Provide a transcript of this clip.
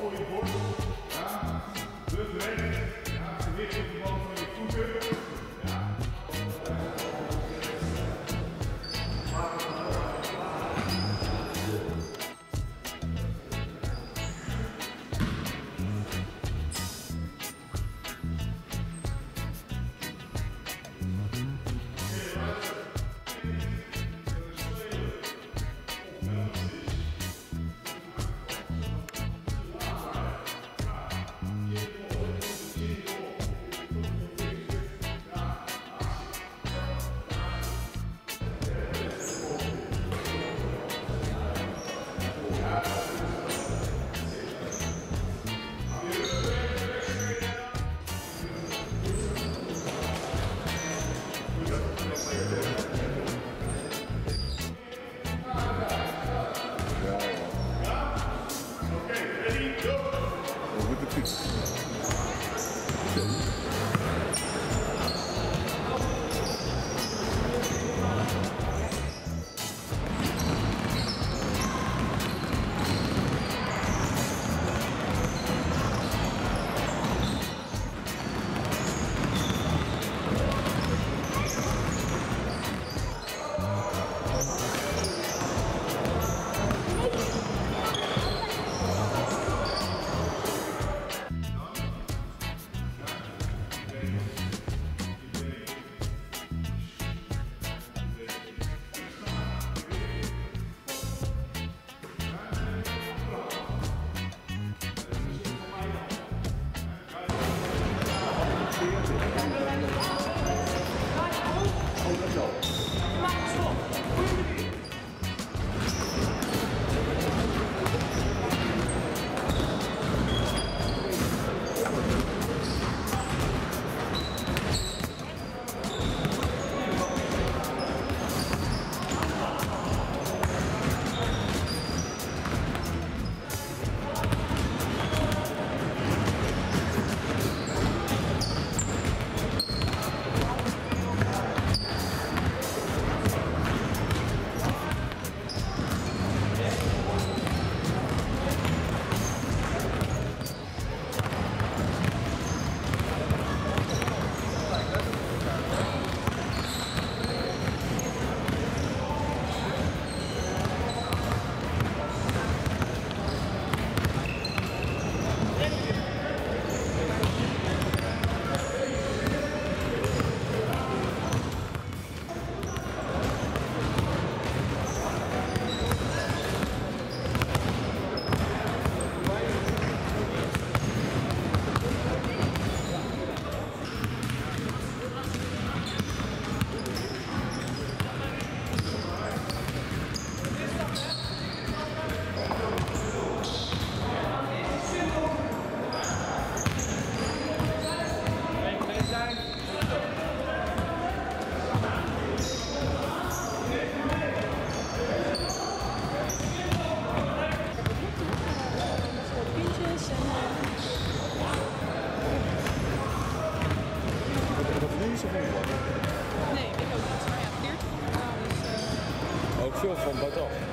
foi bom. Okay, ready, Führung von Bordeaux.